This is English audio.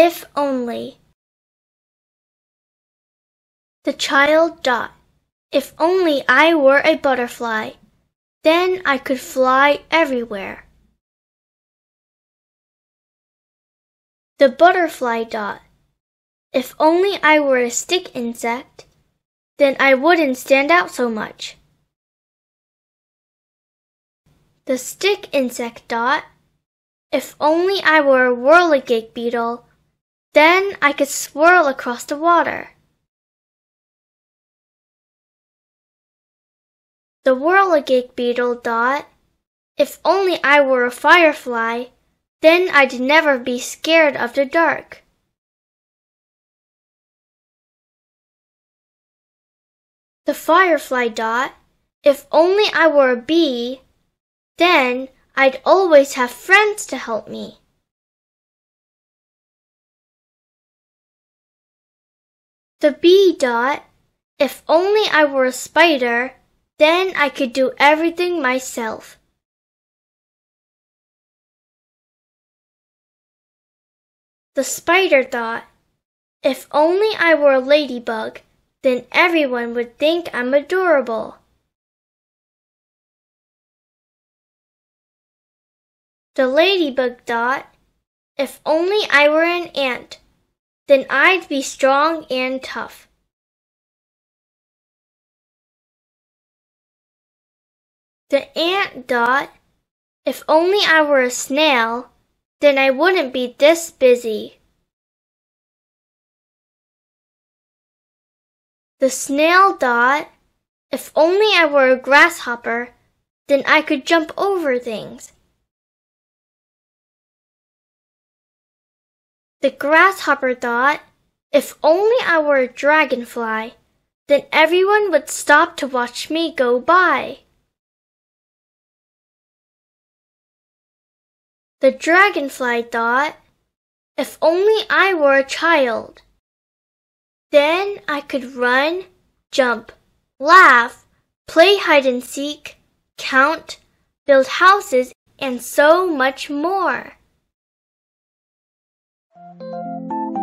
If only. The child Dot. If only I were a butterfly, then I could fly everywhere. The butterfly Dot. If only I were a stick insect, then I wouldn't stand out so much. The stick insect Dot. If only I were a whirligig beetle, then I could swirl across the water. The whirligig beetle Dot. If only I were a firefly, then I'd never be scared of the dark. The firefly Dot. If only I were a bee, then I'd always have friends to help me. The bee Dot. If only I were a spider, then I could do everything myself. The spider thought, If only I were a ladybug, then everyone would think I'm adorable. The ladybug thought, If only I were an ant, then I'd be strong and tough. The ant Dot. If only I were a snail, then I wouldn't be this busy. The snail Dot. If only I were a grasshopper, then I could jump over things. The grasshopper thought, If only I were a dragonfly, then everyone would stop to watch me go by. The dragonfly thought, If only I were a child, then I could run, jump, laugh, play hide and seek, count, build houses, and so much more. Thank you.